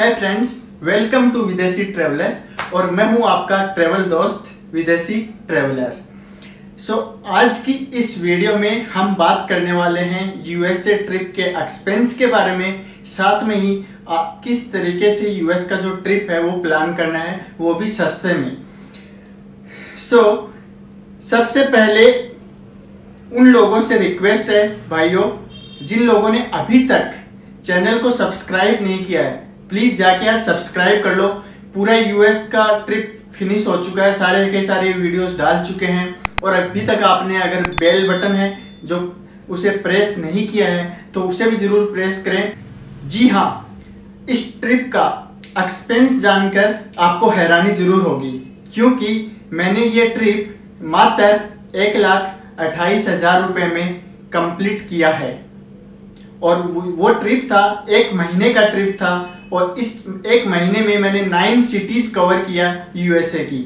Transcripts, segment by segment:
है friends welcome to विदेशी traveller और मैं हूँ आपका ट्रेवल दोस्त विदेशी ट्रेवलर सो so, आज की इस वीडियो में हम बात करने वाले हैं यूएसए ट्रिप के एक्सपेंस के बारे में साथ में ही आप किस तरीके से यूएस का जो ट्रिप है वो प्लान करना है वो भी सस्ते में। सो so, सबसे पहले उन लोगों से रिक्वेस्ट है भाइयों जिन लोगों ने अभी तक चैनल को सब्सक्राइब नहीं किया है प्लीज़ जाके यार सब्सक्राइब कर लो। पूरा यूएस का ट्रिप फिनिश हो चुका है। सारे के सारे वीडियोस डाल चुके हैं। और अभी तक आपने अगर बेल बटन है, जो उसे प्रेस नहीं किया है तो उसे भी ज़रूर प्रेस करें। जी हाँ इस ट्रिप का एक्सपेंस जानकर आपको हैरानी ज़रूर होगी। क्योंकि मैंने ये ट्रिप मात्र एक लाख अट्ठाईस हज़ार रुपये में कंप्लीट किया है। और वो ट्रिप था, एक महीने का ट्रिप था। और इस एक महीने में मैंने नाइन सिटीज़ कवर किया यूएसए की।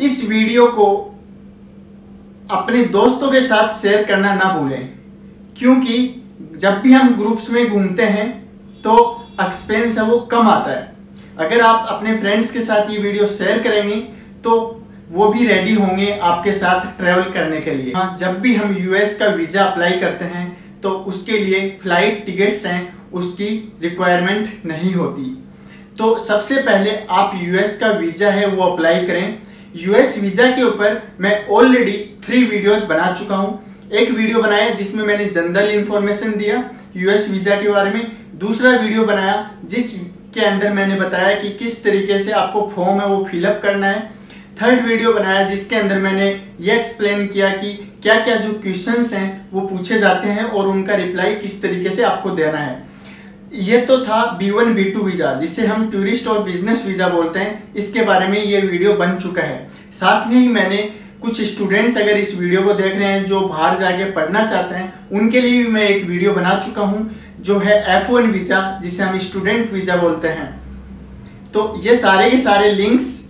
इस वीडियो को अपने दोस्तों के साथ शेयर करना ना भूलें, क्योंकि जब भी हम ग्रुप्स में घूमते हैं तो एक्सपेंस है वो कम आता है। अगर आप अपने फ्रेंड्स के साथ ये वीडियो शेयर करेंगे तो वो भी रेडी होंगे आपके साथ ट्रेवल करने के लिए। हाँ जब भी हम यूएस का वीज़ा अप्लाई करते हैं तो उसके लिए फ़्लाइट टिकट्स हैं, उसकी रिक्वायरमेंट नहीं होती। तो सबसे पहले आप यूएस का वीज़ा है, वो अप्लाई करें। यूएस वीज़ा के ऊपर मैं ऑलरेडी थ्री वीडियोस बना चुका हूँ। एक वीडियो बनाया जिसमें मैंने जनरल इंफॉर्मेशन दिया यूएस वीज़ा के बारे में। दूसरा वीडियो बनाया जिसके अंदर मैंने बताया कि किस तरीके से आपको फॉर्म है, वो फिलअप करना है। थर्ड वीडियो बनाया जिसके अंदर मैंने ये एक्सप्लेन किया कि क्या क्या जो क्वेश्चंस हैं, वो पूछे जाते हैं और उनका रिप्लाई किस तरीके से आपको देना है। ये तो था B one B two visa जिसे हम टूरिस्ट और बिज़नेस वीज़ा बोलते हैं। इसके बारे में ये वीडियो बन चुका है। साथ में ही मैंने कुछ स्टूडेंट्स अगर इस वीडियो को देख रहे हैं जो बाहर जाके पढ़ना चाहते हैं, उनके लिए भी मैं एक वीडियो बना चुका हूँ, जो है एफ़ वन वीज़ा जिसे हम स्टूडेंट वीज़ा बोलते हैं। तो ये सारे के सारे लिंक्स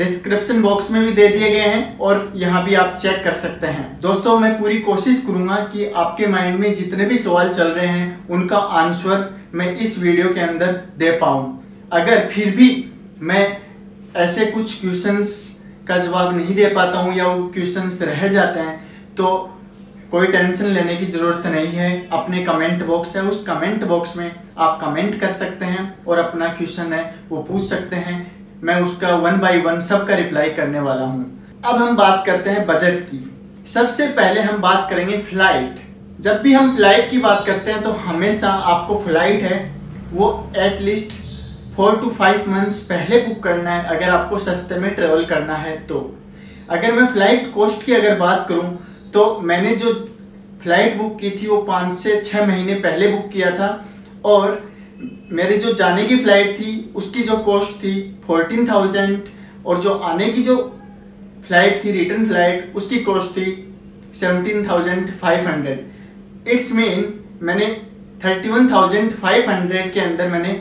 डिस्क्रिप्शन बॉक्स में भी दे दिए गए हैं और यहाँ भी आप चेक कर सकते हैं। दोस्तों, मैं पूरी कोशिश करूँगा कि आपके माइंड में जितने भी सवाल चल रहे हैं, उनका आंसर मैं इस वीडियो के अंदर दे पाऊँ। अगर फिर भी मैं ऐसे कुछ क्वेश्चंस का जवाब नहीं दे पाता हूँ या वो क्वेश्चंस रह जाते हैं तो कोई टेंशन लेने की ज़रूरत नहीं है। अपने कमेंट बॉक्स है, उस कमेंट बॉक्स में आप कमेंट कर सकते हैं और अपना क्वेश्चन है, वो पूछ सकते हैं। मैं उसका वन बाय वन सबका रिप्लाई करने वाला हूँ। अब हम बात करते हैं बजट की। सबसे पहले हम बात करेंगे फ़्लाइट जब भी हम फ़्लाइट की बात करते हैं तो हमेशा आपको फ़्लाइट है, वो at least four two five months पहले बुक करना है, अगर आपको सस्ते में ट्रेवल करना है तो। अगर मैं फ़्लाइट कॉस्ट की अगर बात करूँ तो मैंने जो फ़्लाइट बुक की थी, वो पाँच से छः महीने पहले बुक किया था, और मेरी जो जाने की फ़्लाइट थी, उसकी जो कॉस्ट थी फोर्टीन थाउज़ेंड और जो आने की जो फ़्लाइट थी रिटर्न फ़्लाइट उसकी कॉस्ट थी seventeen thousand five hundred it's mean मैंने thirty one thousand five hundred के अंदर मैंने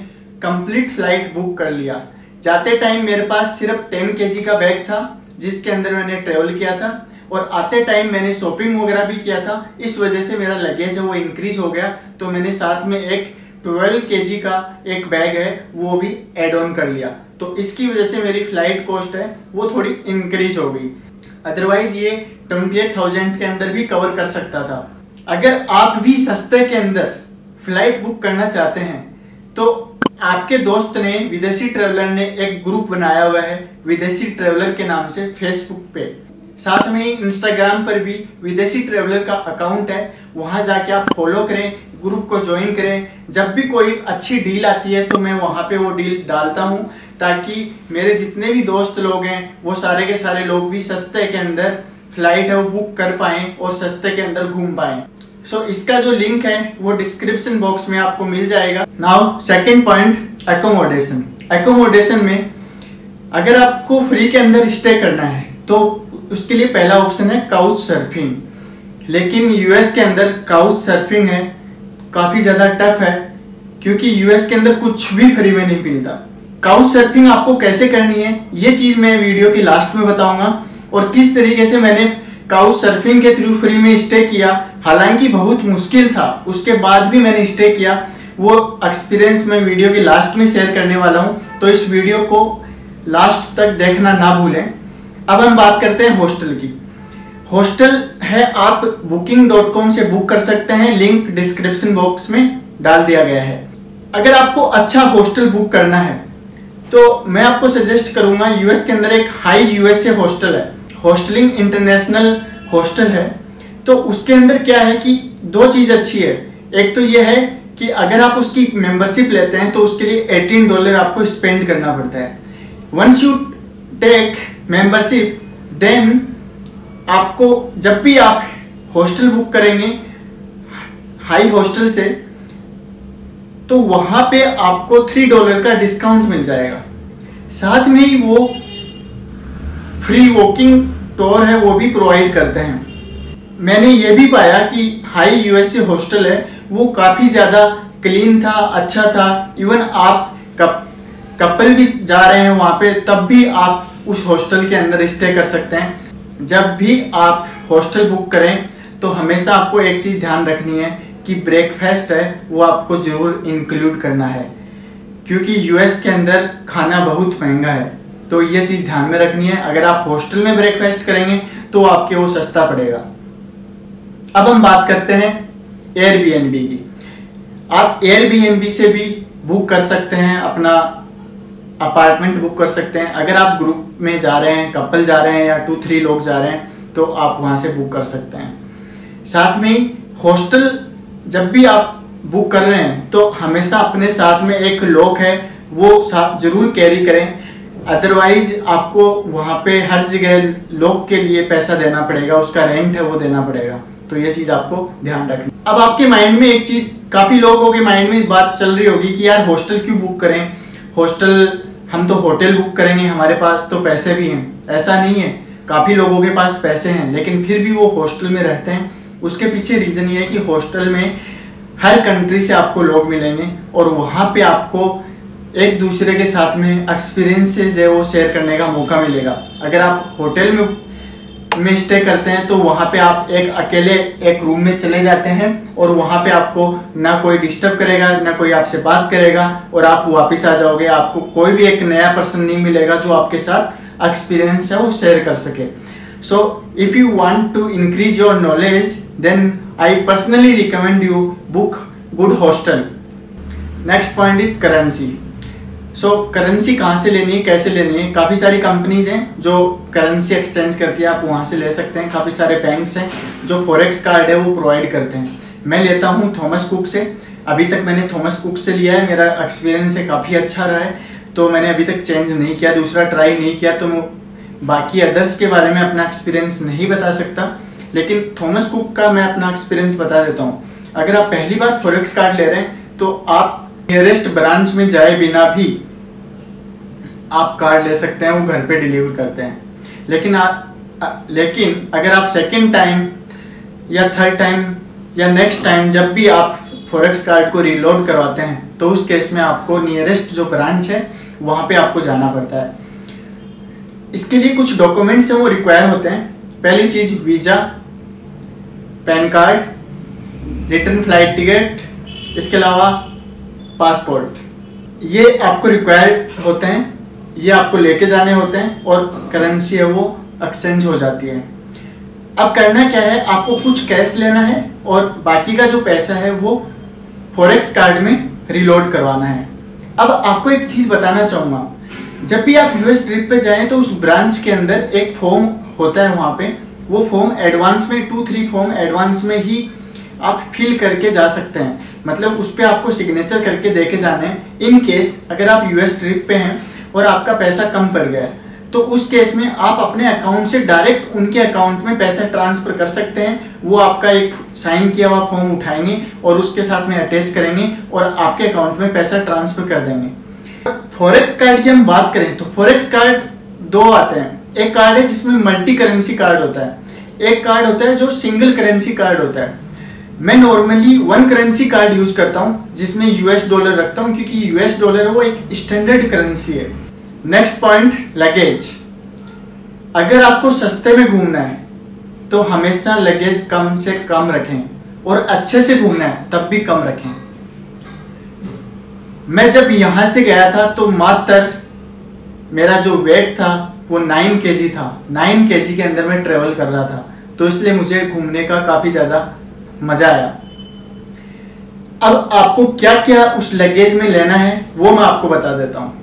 कंप्लीट फ़्लाइट बुक कर लिया। जाते टाइम मेरे पास सिर्फ़ टेन के का बैग था, जिसके अंदर मैंने ट्रेवल किया था, और आते टाइम मैंने शॉपिंग वगैरह भी किया था, इस वजह से मेरा लगेज है वो इंक्रीज हो गया। तो मैंने साथ में एक ट्वेल्व के का एक बैग है, वो भी एड ऑन कर लिया। तो इसकी वजह से मेरी फ़्लाइट कॉस्ट है, वो थोड़ी इंक्रीज हो गई। अदरवाइज़ ये ट्वेंटी एट थाउज़ेंड के अंदर भी कवर कर सकता था। अगर आप भी सस्ते के अंदर फ़्लाइट बुक करना चाहते हैं तो आपके दोस्त ने, विदेशी ट्रेवलर ने एक ग्रुप बनाया हुआ है, विदेशी ट्रेवलर के नाम से फेसबुक पे। साथ में ही इंस्टाग्राम पर भी विदेशी ट्रेवलर का अकाउंट है। वहाँ जाके आप फॉलो करें ग्रुप को ज्वाइन करें। जब भी कोई अच्छी डील आती है तो मैं वहाँ पे वो डील डालता हूँ ताकि मेरे जितने भी दोस्त लोग हैं वो सारे के सारे लोग भी सस्ते के अंदर फ़्लाइट है वो बुक कर पाएँ और सस्ते के अंदर घूम पाएँ। सो so, इसका जो लिंक है वो डिस्क्रिप्शन बॉक्स में आपको मिल जाएगा। Now second point accommodation accommodation में अगर आपको फ्री के अंदर स्टे करना है तो उसके लिए पहला ऑप्शन है काउच सर्फिंग लेकिन यूएस के अंदर काउच सर्फिंग है, काफ़ी ज़्यादा टफ है, क्योंकि यूएस के अंदर कुछ भी फ्री में नहीं मिलता। काउच सर्फिंग आपको कैसे करनी है, ये चीज़ मैं वीडियो के लास्ट में बताऊँगा, और किस तरीके से मैंने काउच सर्फिंग के थ्रू फ्री में स्टे किया। हालाँकि बहुत मुश्किल था, उसके बाद भी मैंने स्टे किया। वो एक्सपीरियंस मैं वीडियो के लास्ट में शेयर करने वाला हूँ तो इस वीडियो को लास्ट तक देखना ना भूलें। अब हम बात करते हैं हॉस्टल की। हॉस्टल है, आप बुकिंग डॉट कॉम से बुक कर सकते हैं। लिंक डिस्क्रिप्शन बॉक्स में डाल दिया गया है। अगर आपको अच्छा हॉस्टल बुक करना है तो मैं आपको सजेस्ट करूँगा यूएस के अंदर एक हाई यूएसए हॉस्टल है। हॉस्टलिंग इंटरनेशनल हॉस्टल है। तो उसके अंदर क्या है कि दो चीज़ अच्छी है। एक तो ये है कि अगर आप उसकी मेंबरशिप लेते हैं तो उसके लिए 18 डॉलर आपको स्पेंड करना पड़ता है। Once you take membership then आपको जब भी आप हॉस्टल बुक करेंगे हाई हॉस्टल से तो वहाँ पे आपको थ्री डॉलर का डिस्काउंट मिल जाएगा। साथ में ही वो फ्री वॉकिंग टूर है, वो भी प्रोवाइड करते हैं। मैंने ये भी पाया कि हाई यूएसए हॉस्टल है, वो काफ़ी ज़्यादा क्लीन था अच्छा था। इवन आप कप कपल भी जा रहे हैं वहाँ पे, तब भी आप उस हॉस्टल के अंदर स्टे कर सकते हैं। जब भी आप हॉस्टल बुक करें तो हमेशा आपको एक चीज़ ध्यान रखनी है कि ब्रेकफास्ट है, वो आपको ज़रूर इंक्लूड करना है। क्योंकि यूएस के अंदर खाना बहुत महँगा है तो ये चीज़ ध्यान में रखनी है। अगर आप हॉस्टल में ब्रेकफास्ट करेंगे तो आपके वो सस्ता पड़ेगा। अब हम बात करते हैं एयरबीएनबी की। आप एयरबीएनबी से भी बुक कर सकते हैं अपना अपार्टमेंट बुक कर सकते हैं। अगर आप ग्रुप में जा रहे हैं, कपल जा रहे हैं या टू थ्री लोग जा रहे हैं तो आप वहाँ से बुक कर सकते हैं। साथ में हॉस्टल जब भी आप बुक कर रहे हैं तो हमेशा अपने साथ में एक लॉक है, वो साथ ज़रूर कैरी करें। अदरवाइज़ आपको वहाँ पे हर जगह लॉक के लिए पैसा देना पड़ेगा, उसका रेंट है वो देना पड़ेगा। तो ये चीज़ आपको ध्यान रखनी। अब आपके माइंड में एक चीज़, काफ़ी लोगों के माइंड में बात चल रही होगी कि यार हॉस्टल क्यों बुक करें? हॉस्टल हम तो होटल बुक करेंगे, हमारे पास तो पैसे भी हैं। ऐसा नहीं है, काफ़ी लोगों के पास पैसे हैं, लेकिन फिर भी वो हॉस्टल में रहते हैं। उसके पीछे रीज़न ये है कि हॉस्टल में हर कंट्री से आपको लोग मिलेंगे और वहाँ पे आपको एक दूसरे के साथ में एक्सपीरियंसेस है वो शेयर करने का मौका मिलेगा। अगर आप होटल में में स्टे करते हैं तो वहाँ पे आप एक अकेले एक रूम में चले जाते हैं और वहाँ पे आपको ना कोई डिस्टर्ब करेगा, ना कोई आपसे बात करेगा और आप वापस आ जाओगे। आपको कोई भी एक नया पर्सन नहीं मिलेगा जो आपके साथ एक्सपीरियंस है, वो शेयर कर सके। So if you want to increase your knowledge then I personally recommend you book good hostel next point is currency so currency कहाँ से लेनी है, कैसे लेनी है? काफ़ी सारी कंपनीज़ हैं जो करेंसी एक्सचेंज करती है, आप वहाँ से ले सकते हैं। काफ़ी सारे बैंक्स हैं जो फॉरेक्स कार्ड है, वो प्रोवाइड करते हैं। मैं लेता हूँ थॉमस कुक से। अभी तक मैंने थॉमस कुक से लिया है, मेरा एक्सपीरियंस है, काफ़ी अच्छा रहा है। तो मैंने अभी तक चेंज नहीं किया, दूसरा ट्राई नहीं किया तो मैं बाकी अदर्स के बारे में अपना एक्सपीरियंस नहीं बता सकता। लेकिन थॉमस कुक का मैं अपना एक्सपीरियंस बता देता हूँ। अगर आप पहली बार फॉरेक्स कार्ड ले रहे हैं तो आप नियरेस्ट ब्रांच में जाए बिना भी आप कार्ड ले सकते हैं, वो घर पे डिलीवर करते हैं। लेकिन आप लेकिन अगर आप सेकेंड टाइम या थर्ड टाइम या नेक्स्ट टाइम जब भी आप फॉरेक्स कार्ड को रीलोड करवाते हैं तो उस केस में आपको नियरेस्ट जो ब्रांच है, वहाँ पे आपको जाना पड़ता है। इसके लिए कुछ डॉक्यूमेंट्स हैं, वो रिक्वायर होते हैं। पहली चीज़ visa PAN card return flight ticket इसके अलावा पासपोर्ट। ये आपको रिक्वायर होते हैं, ये आपको लेके जाने होते हैं और करेंसी है वो एक्सचेंज हो जाती है। अब करना क्या है, आपको कुछ कैश लेना है और बाकी का जो पैसा है वो फॉरेक्स कार्ड में रिलोड करवाना है। अब आपको एक चीज़ बताना चाहूँगा, जब भी आप यूएस ट्रिप पे जाएँ तो उस ब्रांच के अंदर एक फॉर्म होता है वहाँ पे, वो फॉर्म एडवांस में टू थ्री फॉर्म एडवांस में ही आप फिल करके जा सकते हैं। मतलब उस पर आपको सिग्नेचर करके देके जाने इन केस अगर आप यूएस ट्रिप पे हैं और आपका पैसा कम पड़ गया है तो उस केस में आप अपने अकाउंट से डायरेक्ट उनके अकाउंट में पैसा ट्रांसफ़र कर सकते हैं। वो आपका एक साइन किया हुआ फॉर्म उठाएँगे और उसके साथ में अटैच करेंगे और आपके अकाउंट में पैसा ट्रांसफ़र कर देंगे। फॉरेक्स कार्ड की हम बात करें तो फॉरेक्स कार्ड दो आते हैं। एक कार्ड है जिसमें मल्टी करेंसी कार्ड होता है। एक कार्ड होता है जो सिंगल करेंसी कार्ड होता है। मैं normally one currency card use करता हूँ, जिसमें यूएस डॉलर रखता हूँ, क्योंकि यूएस डॉलर वो एक स्टैंडर्ड करेंसी है। नेक्स्ट पॉइंट लगेज अगर आपको सस्ते में घूमना है तो हमेशा लगेज कम से कम रखें और अच्छे से घूमना है, तब भी कम रखें। मैं जब यहाँ से गया था तो मात्र मेरा जो वेट था, वो नाइन के था। नाइन के के अंदर मैं ट्रेवल कर रहा था तो इसलिए मुझे घूमने का काफ़ी ज़्यादा मज़ा आया। अब आपको क्या क्या उस लगेज में लेना है, वो मैं आपको बता देता हूँ।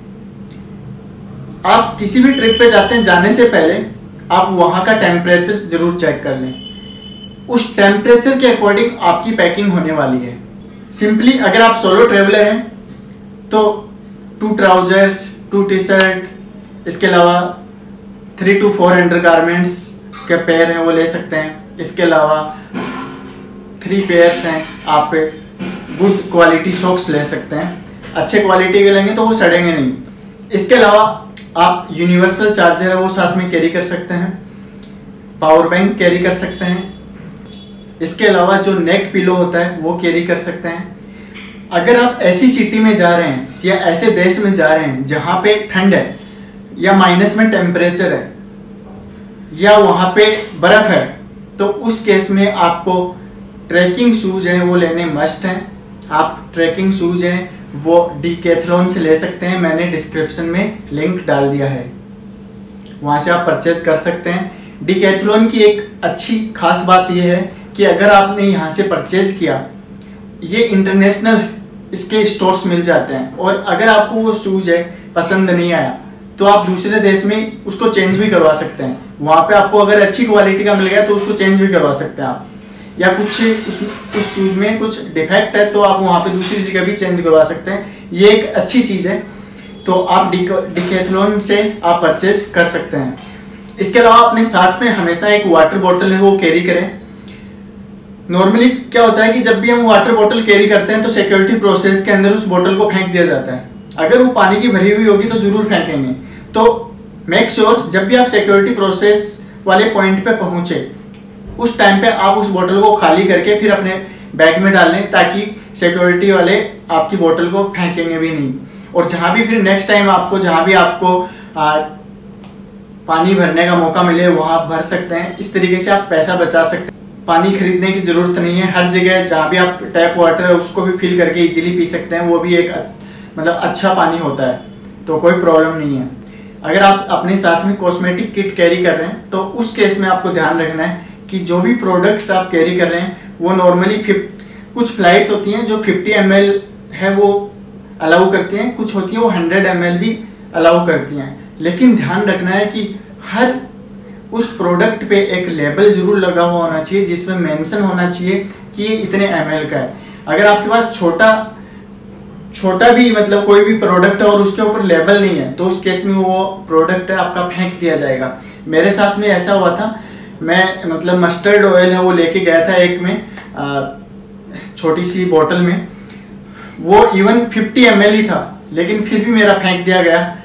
आप किसी भी ट्रिप पे जाते हैं, जाने से पहले आप वहाँ का टेम्परेचर ज़रूर चेक कर लें। उस टेम्परेचर के अकॉर्डिंग आपकी पैकिंग होने वाली है। सिंपली अगर आप सोलो ट्रेवलर हैं तो two trousers two T shirt इसके अलावा three to four undergarments के पैर हैं, वो ले सकते हैं। इसके अलावा थ्री पेयर्स हैं, आप गुड क्वालिटी सॉक्स ले सकते हैं। अच्छे क्वालिटी के लेंगे तो वो सड़ेंगे नहीं। इसके अलावा आप यूनिवर्सल चार्जर है, वो साथ में कैरी कर सकते हैं। पावर बैंक कैरी कर सकते हैं। इसके अलावा जो नेक पिलो होता है, वो कैरी कर सकते हैं। अगर आप ऐसी सिटी में जा रहे हैं, या ऐसे देश में जा रहे हैं, जहाँ पे ठंड है, या माइनस में टेम्परेचर है, या वहाँ पे बर्फ़ है तो उस केस में आपको ट्रैकिंग शूज़ हैं, वो लेने मस्ट हैं। आप ट्रैकिंग शूज़ हैं, वो डी कैथलॉन से ले सकते हैं। मैंने डिस्क्रिप्शन में लिंक डाल दिया है। वहाँ से आप परचेज कर सकते हैं। डी कैथलॉन की एक अच्छी खास बात यह है कि अगर आपने यहाँ से परचेज किया, ये इंटरनेशनल इसके स्टोर्स मिल जाते हैं। और अगर आपको वो शूज़ है, पसंद नहीं आया तो आप दूसरे देश में उसको चेंज भी करवा सकते हैं। वहाँ पे आपको अगर अच्छी क्वालिटी का मिल गया तो उसको चेंज भी करवा सकते हैं आप। या कुछ उस उस शूज़ में कुछ डिफेक्ट है तो आप वहाँ पे दूसरी जगह भी चेंज करवा सकते हैं। ये एक अच्छी चीज़ है। तो आप डिकेथलॉन से आप परचेज कर सकते हैं। इसके अलावा अपने साथ में हमेशा एक वाटर बॉटल है वो कैरी करें। नॉर्मली क्या होता है कि जब भी हम वाटर बॉटल कैरी करते हैं तो सिक्योरिटी प्रोसेस के अंदर उस बॉटल को फेंक दिया जाता है। अगर वो पानी की भरी हुई होगी तो ज़रूर फेंकेंगे। तो मेक श्योर sure, जब भी आप सिक्योरिटी प्रोसेस वाले पॉइंट पे पहुँचे उस टाइम पे आप उस बोतल को खाली करके फिर अपने बैग में डाल लें ताकि सिक्योरिटी वाले आपकी बोतल को फेंकेंगे भी नहीं। और जहाँ भी फिर नेक्स्ट टाइम आपको जहाँ भी आपको आ, पानी भरने का मौका मिले वहाँ भर सकते हैं। इस तरीके से आप पैसा बचा सकते हैं। पानी खरीदने की ज़रूरत नहीं है। हर जगह जहाँ भी आप टैप वाटर है उसको भी फिल करके इजीली पी सकते हैं। वो भी एक मतलब अच्छा पानी होता है। तो कोई प्रॉब्लम नहीं है। अगर आप अपने साथ में कॉस्मेटिक किट कैरी कर रहे हैं तो उस केस में आपको ध्यान रखना है कि जो भी प्रोडक्ट्स आप कैरी कर रहे हैं, वो नॉर्मली फिफ्ट कुछ फ्लाइट्स होती हैं जो 50 एम है, वो अलाउ करती हैं, कुछ होती हैं, वो 100 एम भी अलाउ करती हैं। लेकिन ध्यान रखना है कि हर उस प्रोडक्ट पे एक लेबल ज़रूर लगा हुआ होना चाहिए, जिसमें मेंशन होना चाहिए कि ये इतने एम का है। अगर आपके पास छोटा छोटा भी मतलब कोई भी प्रोडक्ट है और उसके ऊपर लेबल नहीं है तो उस केस में वो प्रोडक्ट आपका फेंक दिया जाएगा। मेरे साथ में ऐसा हुआ था मैं मतलब मस्टर्ड ऑयल है वो लेके गया था एक में छोटी सी बोतल में। वो इवन 50 एम ही था लेकिन फिर भी मेरा फेंक दिया गया।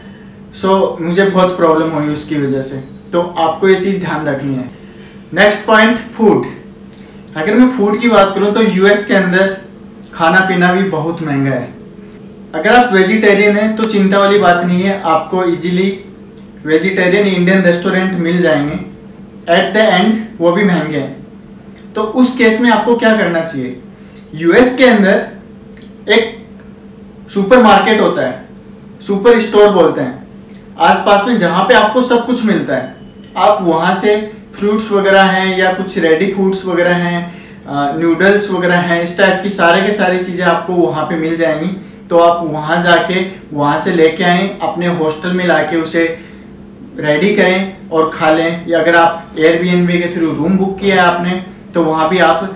सो so, मुझे बहुत प्रॉब्लम हुई उसकी वजह से। तो आपको ये चीज़ ध्यान रखनी है। नेक्स्ट पॉइंट फ़ूड अगर मैं फ़ूड की बात करूँ तो यूएस के अंदर खाना पीना भी बहुत महँगा है। अगर आप वेजिटेरियन हैं तो चिंता वाली बात नहीं है आपको इजीली वेजिटेरियन इंडियन रेस्टोरेंट मिल जाएँगे। एट द एंड वो भी महँगे हैं। तो उस केस में आपको क्या करना चाहिए? यूएस के अंदर एक सुपर मार्केट होता है सुपर स्टोर बोलते हैं। आसपास में जहाँ पे आपको सब कुछ मिलता है। आप वहाँ से फ्रूट्स वगैरह हैं या कुछ रेडी फूड्स वगैरह हैं नूडल्स वगैरह हैं, इस टाइप की सारे के सारी चीज़ें आपको वहाँ पे मिल जाएँगी। तो आप वहाँ जाके, वहाँ से लेके आए, अपने हॉस्टल में लाके उसे रेडी करें और खा लें। या अगर आप एयरबीएनबी के थ्रू रूम बुक किया है आपने तो वहाँ भी आप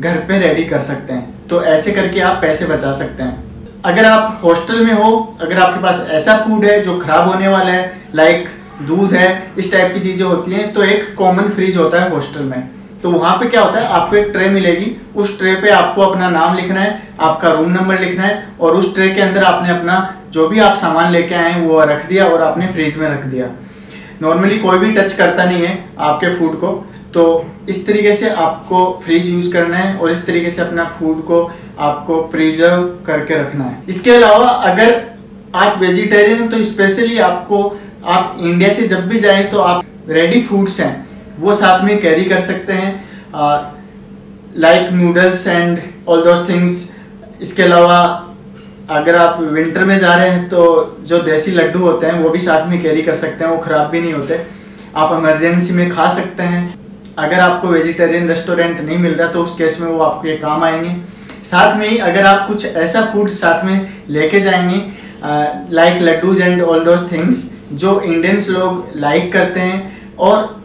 घर पे रेडी कर सकते हैं। तो ऐसे करके आप पैसे बचा सकते हैं। अगर आप हॉस्टल में हो, अगर आपके पास ऐसा फ़ूड है जो खराब होने वाला है लाइक दूध है, इस टाइप की चीज़ें होती हैं तो एक कॉमन फ्रिज होता है हॉस्टल में। तो वहाँ पे क्या होता है? आपको एक ट्रे मिलेगी। उस ट्रे पे आपको अपना नाम लिखना है, आपका रूम नंबर लिखना है, और उस ट्रे के अंदर आपने अपना जो भी आप सामान लेके आए वो रख दिया और आपने फ्रिज में रख दिया। नॉर्मली कोई भी टच करता नहीं है आपके फ़ूड को। तो इस तरीके से आपको फ्रिज यूज़ करना है और इस तरीके से अपना फ़ूड को आपको प्रिजर्व करके रखना है। इसके अलावा अगर आप वेजिटेरियन हैं तो स्पेशली आपको, आप इंडिया से जब भी जाएँ तो आप रेडी फूड्स हैं, वो साथ में कैरी कर सकते हैं। Like noodles and all those things इसके अलावा अगर आप विंटर में जा रहे हैं तो जो देसी लड्डू होते हैं, वो भी साथ में कैरी कर सकते हैं, वो ख़राब भी नहीं होते। आप इमरजेंसी में खा सकते हैं। अगर आपको वेजिटेरियन रेस्टोरेंट नहीं मिल रहा तो उस केस में वो आपके काम आएँगे। साथ में ही अगर आप कुछ ऐसा फ़ूड साथ में लेके जाएँगे like laddoos and all those things जो इंडियंस लोग लाइक करते हैं, और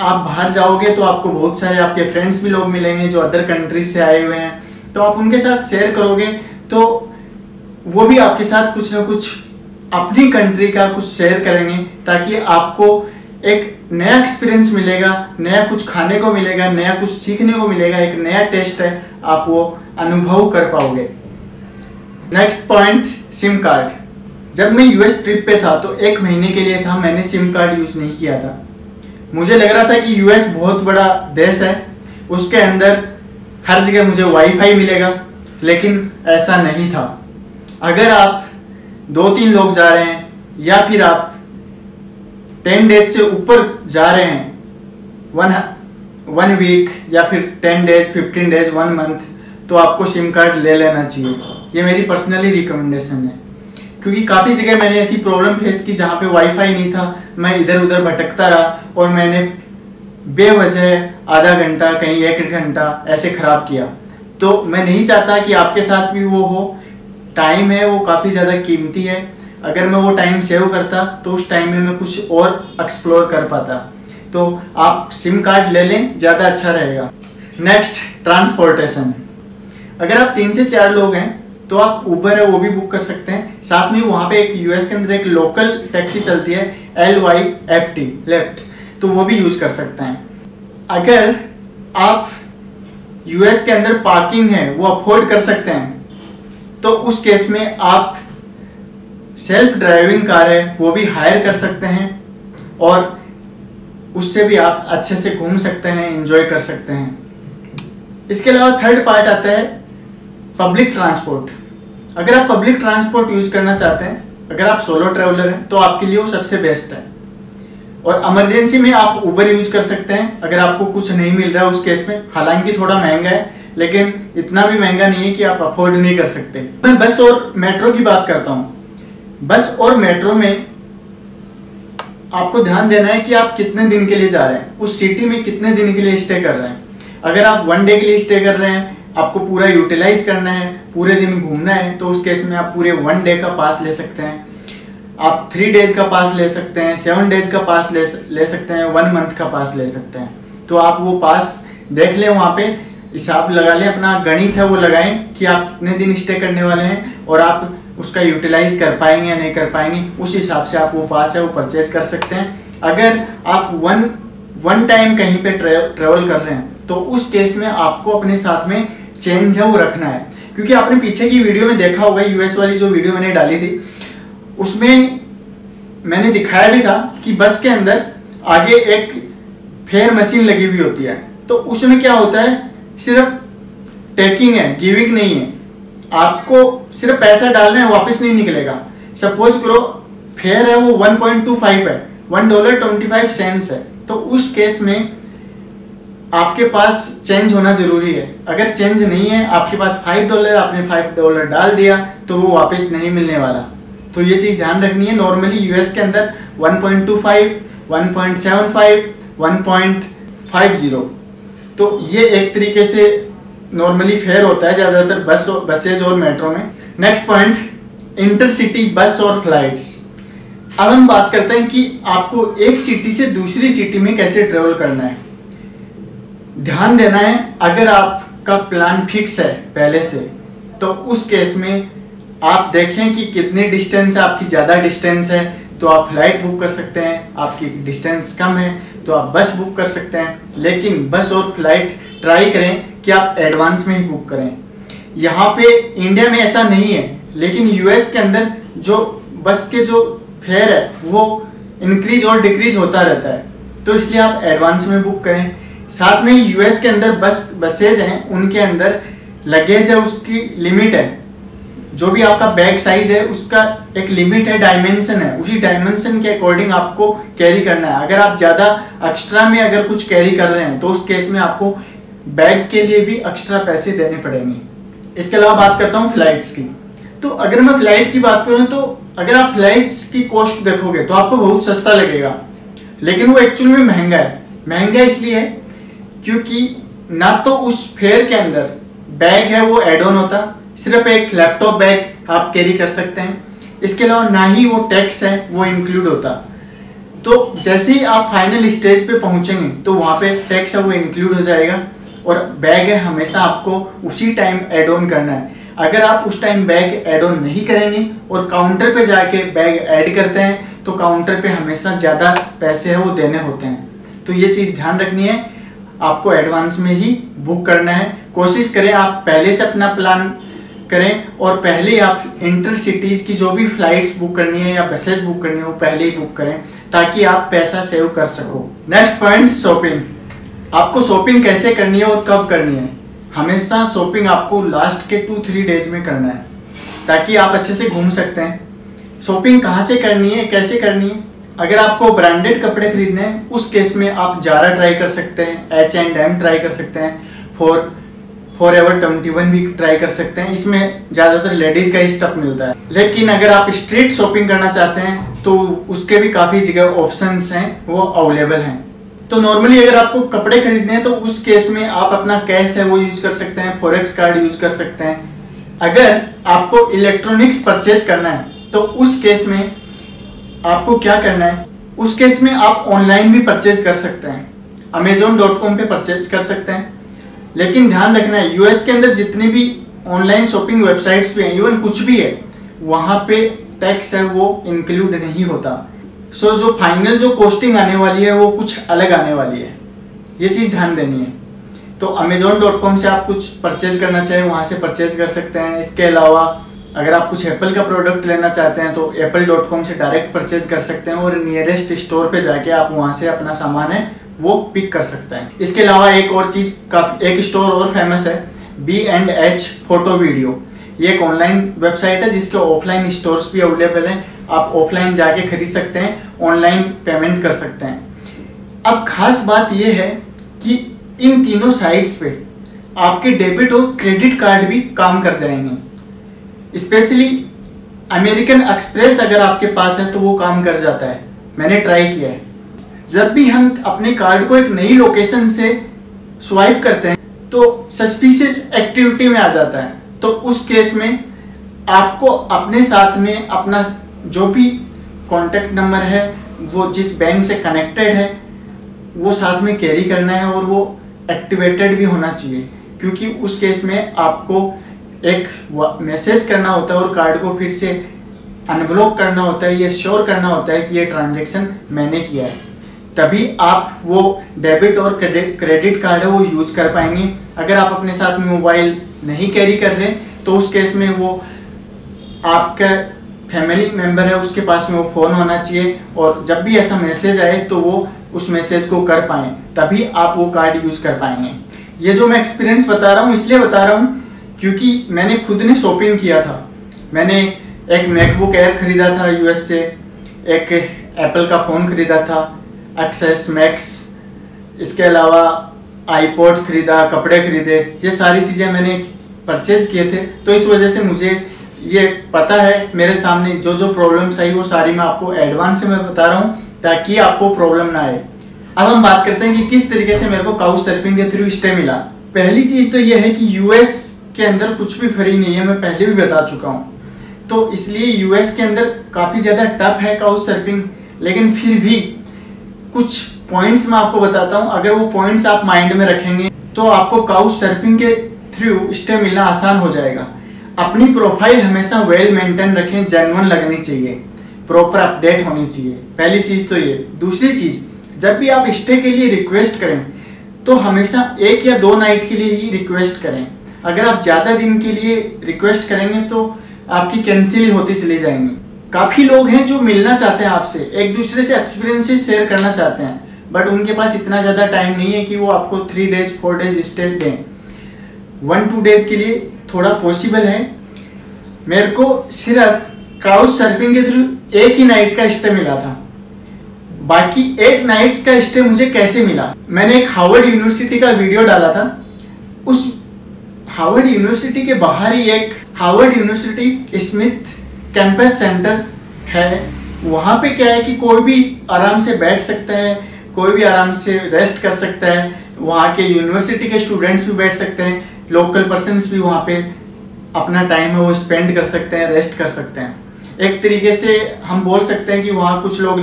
आप बाहर जाओगे तो आपको बहुत सारे आपके फ्रेंड्स भी लोग मिलेंगे जो अदर कंट्रीज़ से आए हुए हैं। तो आप उनके साथ शेयर करोगे तो वो भी आपके साथ कुछ ना कुछ अपनी कंट्री का कुछ शेयर करेंगे ताकि आपको एक नया एक्सपीरियंस मिलेगा, नया कुछ खाने को मिलेगा, नया कुछ सीखने को मिलेगा, एक नया टेस्ट है, आप वो अनुभव कर पाओगे। नेक्स्ट पॉइंट सिम कार्ड जब मैं यूएस ट्रिप पे था तो एक महीने के लिए था, मैंने सिम कार्ड यूज़ नहीं किया था। मुझे लग रहा था कि यूएस बहुत बड़ा देश है, उसके अंदर हर जगह मुझे वाईफाई मिलेगा, लेकिन ऐसा नहीं था। अगर आप दो तीन लोग जा रहे हैं, या फिर आप टेन डेज़ से ऊपर जा रहे हैं वन वन वीक या फिर ten days fifteen days one month तो आपको सिम कार्ड ले लेना चाहिए। ये मेरी पर्सनली रिकमेंडेशन है। क्योंकि काफ़ी जगह मैंने ऐसी प्रॉब्लम फेस की जहाँ पे वाईफाई नहीं था, मैं इधर उधर भटकता रहा, और मैंने बेवजह आधा घंटा, कहीं एक घंटा ऐसे ख़राब किया। तो मैं नहीं चाहता कि आपके साथ भी वो हो टाइम है, वो काफ़ी ज़्यादा कीमती है। अगर मैं वो टाइम सेव करता तो उस टाइम में मैं कुछ और एक्सप्लोर कर पाता। तो आप सिम कार्ड ले लें, ज़्यादा अच्छा रहेगा। नेक्स्ट ट्रांसपोर्टेशन अगर आप तीन से चार लोग हैं तो आप ऊबर है, वो भी बुक कर सकते हैं। साथ में वहाँ पे एक यूएस के अंदर एक लोकल टैक्सी चलती है L Y F T Lyft तो वो भी यूज़ कर सकते हैं। अगर आप यूएस के अंदर पार्किंग है, वो अफोर्ड कर सकते हैं। तो उस केस में आप सेल्फ ड्राइविंग कार है, वो भी हायर कर सकते हैं और उससे भी आप अच्छे से घूम सकते हैं इंजॉय कर सकते हैं। इसके अलावा थर्ड पार्ट आता है पब्लिक ट्रांसपोर्ट अगर आप पब्लिक ट्रांसपोर्ट यूज़ करना चाहते हैं, अगर आप सोलो ट्रेवलर हैं तो आपके लिए वो सबसे बेस्ट है। और इमरजेंसी में आप ऊबर यूज़ कर सकते हैं, अगर आपको कुछ नहीं मिल रहा है उस केस में, हालाँकि थोड़ा महँगा है लेकिन इतना भी महँगा नहीं है कि आप अफोर्ड नहीं कर सकते। मैं बस और मेट्रो की बात करता हूँ। बस और मेट्रो में आपको ध्यान देना है कि आप कितने दिन के लिए जा रहे हैं। उस सिटी में कितने दिन के लिए स्टे कर रहे हैं। अगर आप वन डे के लिए स्टे कर रहे हैं, आपको पूरा यूटिलाइज करना है, पूरे दिन घूमना है तो उस केस में आप पूरे वन डे का पास ले सकते हैं। आप थ्री डेज़ का पास ले सकते हैं सेवन डेज़ का पास ले ले सकते हैं वन मंथ का पास ले सकते हैं। तो आप वो पास देख लें वहाँ पे हिसाब लगा लें, अपना गणित है वो लगाएँ कि आप कितने दिन स्टे करने वाले हैं और आप उसका यूटिलाइज कर पाएँगे या नहीं कर पाएँगे, उस हिसाब से आप वो पास है, वो परचेज कर सकते हैं। अगर आप वन वन टाइम कहीं पे ट्रेवल कर रहे हैं तो उस केस में आपको अपने साथ में चेंज है, वो रखना है। क्योंकि आपने पीछे की वीडियो में देखा होगा यूएस वाली जो वीडियो मैंने डाली थी, उसमें मैंने दिखाया भी था कि बस के अंदर आगे एक फेयर मशीन लगी हुई होती है। तो उसमें क्या होता है सिर्फ़ टेकिंग है गिविंग नहीं है। आपको सिर्फ़ पैसा डालना है वापस नहीं निकलेगा। सपोज़ करो फेयर है वो 1.25 है one dollar twenty five cents है। तो उस केस में आपके पास चेंज होना ज़रूरी है। अगर चेंज नहीं है आपके पास फाइव डॉलर आपने फाइव डॉलर डाल दिया तो वो वापस नहीं मिलने वाला। तो ये चीज़ ध्यान रखनी है। नॉर्मली यूएस के अंदर 1.25, 1.75, 1.50 तो ये एक तरीके से नॉर्मली फेयर होता है ज़्यादातर बस बसेज और मेट्रो में। नेक्स्ट पॉइंट इंटरसिटी बस और फ्लाइट्स अब हम बात करते हैं कि आपको एक सिटी से दूसरी सिटी में कैसे ट्रेवल करना है। ध्यान देना है, अगर आपका प्लान फिक्स है पहले से तो उस केस में आप देखें कि कितनी डिस्टेंस आपकी ज़्यादा डिस्टेंस है तो आप फ़्लाइट बुक कर सकते हैं, आपकी डिस्टेंस कम है तो आप बस बुक कर सकते हैं। लेकिन बस और फ़्लाइट ट्राई करें कि आप एडवांस में ही बुक करें। यहाँ पे इंडिया में ऐसा नहीं है, लेकिन यूएस के अंदर जो बस के जो फेयर है, वो इंक्रीज और डिक्रीज होता रहता है। तो इसलिए आप एडवांस में बुक करें। साथ में यूएस के अंदर बस बसेज हैं, उनके अंदर लगेज है, उसकी लिमिट है। जो भी आपका बैग साइज़ है, उसका एक लिमिट है डायमेंशन है। उसी डायमेंशन के अकॉर्डिंग आपको कैरी करना है। अगर आप ज़्यादा एक्स्ट्रा में अगर कुछ कैरी कर रहे हैं तो उस केस में आपको बैग के लिए भी एक्स्ट्रा पैसे देने पड़ेंगे। इसके अलावा बात करता हूँ फ्लाइट्स की। तो अगर मैं फ़्लाइट की बात करूँ तो अगर आप फ़्लाइट की कॉस्ट देखोगे तो आपको बहुत सस्ता लगेगा। लेकिन वो एक्चुअल में महँगा है। महँगा इसलिए है क्योंकि ना तो उस फेयर के अंदर बैग है, वो एड ऑन होता सिर्फ़ एक लैपटॉप बैग आप कैरी कर सकते हैं। इसके अलावा ना ही वो टैक्स है, वो इंक्लूड होता। तो जैसे ही आप फाइनल स्टेज पे पहुँचेंगे तो वहाँ पे टैक्स है, वो इंक्लूड हो जाएगा। और बैग है, हमेशा आपको उसी टाइम एड ऑन करना है। अगर आप उस टाइम बैग एड ऑन नहीं करेंगे और काउंटर पे जाके बैग ऐड करते हैं तो काउंटर पे हमेशा ज़्यादा पैसे है, वो देने होते हैं। तो ये चीज़ ध्यान रखनी है। आपको एडवांस में ही बुक करना है। कोशिश करें आप पहले से अपना प्लान करें और पहले आप इंटर सिटीज़ की जो भी फ्लाइट्स बुक करनी है या बसेस बुक करनी है, पहले ही बुक करें, ताकि आप पैसा सेव कर सको। नेक्स्ट पॉइंट शॉपिंग आपको शॉपिंग कैसे करनी है और कब करनी है? हमेशा शॉपिंग आपको लास्ट के टू थ्री डेज़ में करना है, ताकि आप अच्छे से घूम सकते हैं। शॉपिंग कहाँ से करनी है, कैसे करनी है? अगर आपको ब्रांडेड कपड़े खरीदने हैं, उस केस में आप जारा ट्राई कर सकते हैं एच एंड एम ट्राई कर सकते हैं। For Forever twenty one भी ट्राई कर सकते हैं। इसमें ज़्यादातर लेडीज़ का ही स्टफ़ मिलता है। लेकिन अगर आप स्ट्रीट शॉपिंग करना चाहते हैं तो उसके भी काफ़ी जगह ऑप्शन हैं, वो अवेलेबल हैं। तो नॉर्मली अगर आपको कपड़े खरीदने हैं तो उस केस में आप अपना कैश है, वो यूज़ कर सकते हैं फॉरेक्स कार्ड यूज़ कर सकते हैं। अगर आपको इलेक्ट्रॉनिक्स परचेज करना है तो उस केस में आपको क्या करना है? उस केस में आप ऑनलाइन भी परचेज कर सकते हैं। अमेजोन डॉट कॉम पे परचेज कर सकते हैं। लेकिन ध्यान रखना है यूएस के अंदर जितनी भी ऑनलाइन शॉपिंग वेबसाइट्स पे हैं इवन कुछ भी है वहाँ पे टैक्स है वो इंक्लूड नहीं होता। सो so, जो फाइनल जो कॉस्टिंग आने वाली है वो कुछ अलग आने वाली है। ये चीज़ ध्यान देनी है। तो अमेजोन डॉट कॉम से आप कुछ परचेज करना चाहें वहाँ से परचेज कर सकते हैं। इसके अलावा अगर आप कुछ एप्पल का प्रोडक्ट लेना चाहते हैं तो एप्पल डॉट कॉम से डायरेक्ट परचेज कर सकते हैं और नियरेस्ट स्टोर पे जाके आप वहाँ से अपना सामान है वो पिक कर सकता है। इसके अलावा एक और चीज़ का एक स्टोर और फ़ेमस है B and H photo video ये एक ऑनलाइन वेबसाइट है जिसके ऑफलाइन स्टोर्स भी अवेलेबल हैं। आप ऑफलाइन जाके खरीद सकते हैं ऑनलाइन पेमेंट कर सकते हैं। अब खास बात यह है कि इन तीनों साइट्स पे आपके डेबिट और क्रेडिट कार्ड भी काम कर जाएँगे। स्पेशली अमेरिकन एक्सप्रेस अगर आपके पास है तो वो काम कर जाता है। मैंने ट्राई किया है। जब भी हम अपने कार्ड को एक नई लोकेशन से स्वाइप करते हैं तो सस्पिशियस एक्टिविटी में आ जाता है। तो उस केस में आपको अपने साथ में अपना जो भी कॉन्टेक्ट नंबर है, वो जिस बैंक से कनेक्टेड है, वो साथ में कैरी करना है और वो एक्टिवेटेड भी होना चाहिए। क्योंकि उस केस में आपको एक मैसेज करना होता है और कार्ड को फिर से अनब्लॉक करना होता है, ये श्योर करना होता है कि ये ट्रांजेक्शन मैंने किया है। तभी आप वो डेबिट और क्रेडिट क्रेडिट कार्ड है वो यूज़ कर पाएँगे। अगर आप अपने साथ में मोबाइल नहीं कैरी कर रहे तो उस केस में वो आपका फैमिली मेंबर है, उसके पास में वो फ़ोन होना चाहिए और जब भी ऐसा मैसेज आए तो वो उस मैसेज को कर पाएँ, तभी आप वो कार्ड यूज़ कर पाएँगे। ये जो मैं एक्सपीरियंस बता रहा हूँ, इसलिए बता रहा हूँ क्योंकि मैंने खुद ने शॉपिंग किया था। मैंने एक मैकबुक एयर ख़रीदा था यूएस से, एक एप्पल का फ़ोन ख़रीदा था एक्सेस मैक्स इसके अलावा आईपॉड्स ख़रीदा, कपड़े ख़रीदे, ये सारी चीज़ें मैंने परचेज किए थे। तो इस वजह से मुझे ये पता है, मेरे सामने जो जो प्रॉब्लम्स आई, वो सारी मैं आपको एडवांस में बता रहा हूँ, ताकि आपको प्रॉब्लम ना आए। अब हम बात करते हैं कि किस तरीके से मेरे को काउच सर्फिंग के थ्रू स्टे मिला। पहली चीज़ तो ये है कि यूएस के अंदर कुछ भी फ्री नहीं है, मैं पहले भी बता चुका हूँ। तो इसलिए यूएस के अंदर काफ़ी ज़्यादा टफ है काउच सर्फिंग लेकिन फिर भी कुछ पॉइंट्स मैं आपको बताता हूँ। अगर वो पॉइंट्स आप माइंड में रखेंगे तो आपको काउच सर्फिंग के थ्रू स्टे मिलना आसान हो जाएगा। अपनी प्रोफ़ाइल हमेशा वेल मेंटेन रखें जेनवन लगनी चाहिए। प्रॉपर अपडेट होनी चाहिए। पहली चीज़ तो ये। दूसरी चीज़, जब भी आप स्टे के लिए रिक्वेस्ट करें तो हमेशा एक या दो नाइट के लिए ही रिक्वेस्ट करें। अगर आप ज़्यादा दिन के लिए रिक्वेस्ट करेंगे तो आपकी कैंसिल ही होती चली जाएँगी। काफ़ी लोग हैं जो मिलना चाहते हैं आपसे, एक दूसरे से एक्सपीरियंसेस शेयर करना चाहते हैं बट उनके पास इतना ज़्यादा टाइम नहीं है कि वो आपको three days four days stay दें। वन टू डेज़ के लिए थोड़ा पॉसिबल है। मेरे को सिर्फ़ काउच सर्फिंग के थ्रू एक ही नाइट का स्टे मिला था। बाकी एट नाइट्स का स्टे मुझे कैसे मिला? मैंने एक हार्वर्ड यूनिवर्सिटी का वीडियो डाला था। उस हार्वर्ड यूनिवर्सिटी के बाहर ही एक Harvard university Smith campus centre है, वहाँ पे क्या है कि कोई भी आराम से बैठ सकता है, कोई भी आराम से रेस्ट कर सकता है, वहाँ के यूनिवर्सिटी के स्टूडेंट्स भी बैठ सकते हैं लोकल पर्सन भी वहाँ पे अपना टाइम है वो स्पेंड कर सकते हैं रेस्ट कर सकते हैं। एक तरीके से हम बोल सकते हैं कि वहाँ कुछ लोग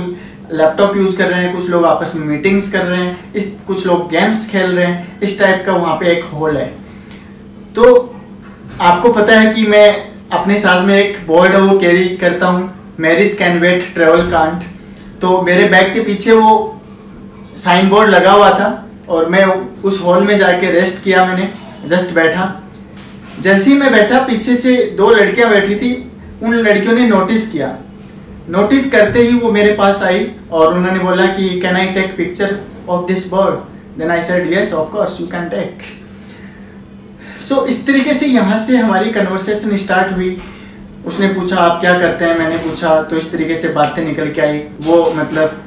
लैपटॉप यूज़ कर रहे हैं, कुछ लोग आपस में मीटिंग्स कर रहे हैं, इस, कुछ लोग गेम्स खेल रहे हैं, इस टाइप का वहाँ पे एक हॉल है। तो आपको पता है कि मैं अपने साथ में एक बोर्ड है, वो कैरी करता हूँ marriage can wait travel can't तो मेरे बैग के पीछे वो साइन बोर्ड लगा हुआ था और मैं उस हॉल में जाके रेस्ट किया मैंने जस्ट बैठा। जैसे ही मैं बैठा, पीछे से दो लड़कियाँ बैठी थी, उन लड़कियों ने नोटिस किया। नोटिस करते ही वो मेरे पास आई और उन्होंने बोला कि can I take picture of this bird then I said yes of course you can take so इस तरीके से यहाँ से हमारी कन्वर्सेशन स्टार्ट हुई। उसने पूछा, आप क्या करते हैं? मैंने पूछा तो इस तरीके से बातें निकल के आई। वो मतलब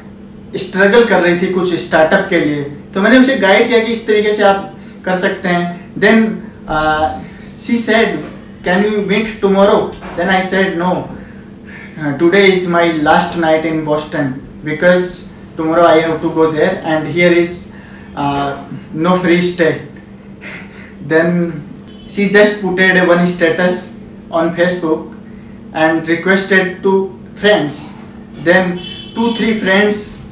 स्ट्रगल कर रही थी कुछ स्टार्टअप के लिए। तो मैंने उसे गाइड किया कि इस तरीके से आप कर सकते हैं। Then she said can you meet tomorrow then I said no today is my last night in Boston because tomorrow I have to go there and here is no free stay then she just putted one status on Facebook and requested to friends. Then two three friends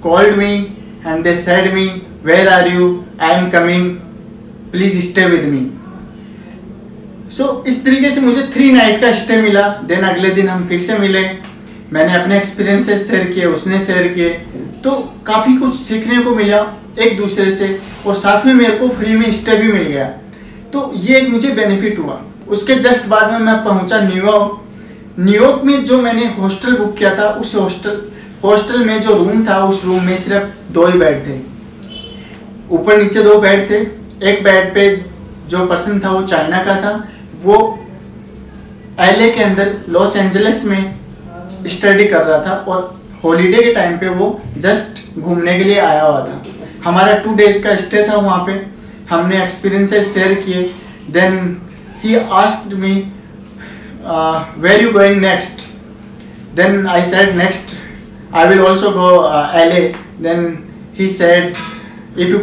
called me and they said me where are you I am coming please stay with me so so, इस तरीके से मुझे three night का stay मिला then अगले दिन हम फिर से मिले मैंने अपने एक्सपीरियंसेस शेयर किए उसने शेयर किए तो काफ़ी कुछ सीखने को मिला एक दूसरे से और साथ में मेरे को फ्री में स्टे भी मिल गया। तो ये मुझे बेनिफिट हुआ। उसके जस्ट बाद में मैं पहुँचा न्यूयॉर्क न्यूयॉर्क में जो मैंने हॉस्टल बुक किया था, उस हॉस्टल हॉस्टल में जो रूम था, उस रूम में सिर्फ़ दो ही बेड थे। ऊपर नीचे दो बेड थे। एक बेड पे जो पर्सन था, वो चाइना का था। वो एलए के अंदर लॉस एंजलिस में स्टडी कर रहा था और हॉलीडे के टाइम पे वो जस्ट घूमने के लिए आया हुआ था। हमारा टू डेज़ का स्टे था वहाँ पे। हमने एक्सपीरियंसेस शेयर किए। Then he asked me where you going next then I said next will also go uh, LA. Then he said, if you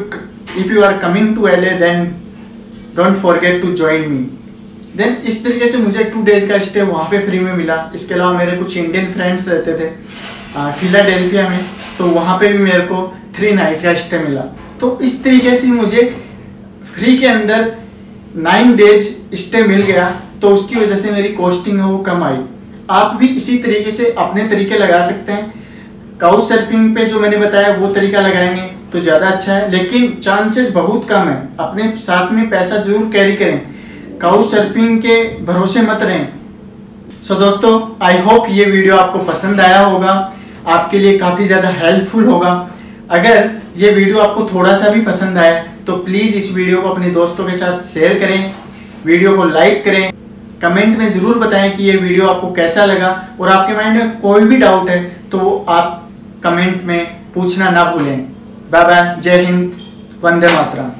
if you are coming to LA, then don't forget to join me. Then इस तरीके से मुझे two days का stay वहाँ पे free में मिला। इसके अलावा मेरे कुछ इंडियन फ्रेंड्स रहते थे फिलाडेल्फिया में। तो वहाँ पे भी मेरे को थ्री नाइट का स्टे मिला। तो इस तरीके से मुझे फ्री के अंदर नाइन डेज़ स्टे मिल गया। तो उसकी वजह से मेरी कॉस्टिंग है वो कम आई। आप भी इसी तरीके से अपने तरीके लगा सकते हैं। काउच सर्फिंग पे जो मैंने बताया वो तरीका लगाएँगे तो ज़्यादा अच्छा है। लेकिन चांसेस बहुत कम है। अपने साथ में पैसा ज़रूर कैरी करें। काउच सर्फिंग के भरोसे मत रहें। सो so, दोस्तों आई होप ये वीडियो आपको पसंद आया होगा। आपके लिए काफ़ी ज़्यादा हेल्पफुल होगा। अगर ये वीडियो आपको थोड़ा सा भी पसंद आया तो प्लीज़ इस वीडियो को अपने दोस्तों के साथ शेयर करें, वीडियो को लाइक करें। कमेंट में ज़रूर बताएँ कि ये वीडियो आपको कैसा लगा, और आपके माइंड में कोई भी डाउट है तो आप कमेंट में पूछना ना भूलें। बाय बाय जय हिंद, वंदे मातरम।